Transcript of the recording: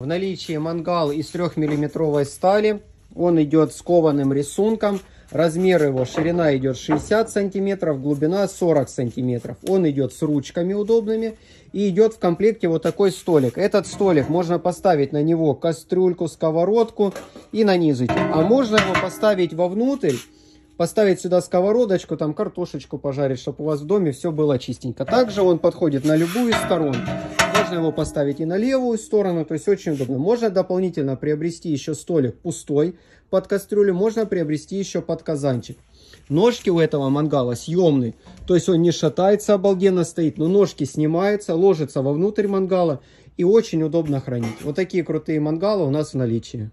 В наличии мангал из 3-миллиметровой стали. Он идет с кованым рисунком. Размер его, ширина идет 60 сантиметров, глубина 40 сантиметров. Он идет с ручками удобными. И идет в комплекте вот такой столик. Этот столик можно поставить на него кастрюльку, сковородку и нанизать. А можно его поставить вовнутрь поставить сюда сковородочку, там картошечку пожарить, чтобы у вас в доме все было чистенько. Также он подходит на любую сторону. Можно его поставить и на левую сторону, то есть очень удобно. Можно дополнительно приобрести еще столик пустой под кастрюлю, можно приобрести еще под казанчик. Ножки у этого мангала съемные, то есть он не шатается, обалденно стоит, но ножки снимаются, ложатся вовнутрь мангала и очень удобно хранить. Вот такие крутые мангалы у нас в наличии.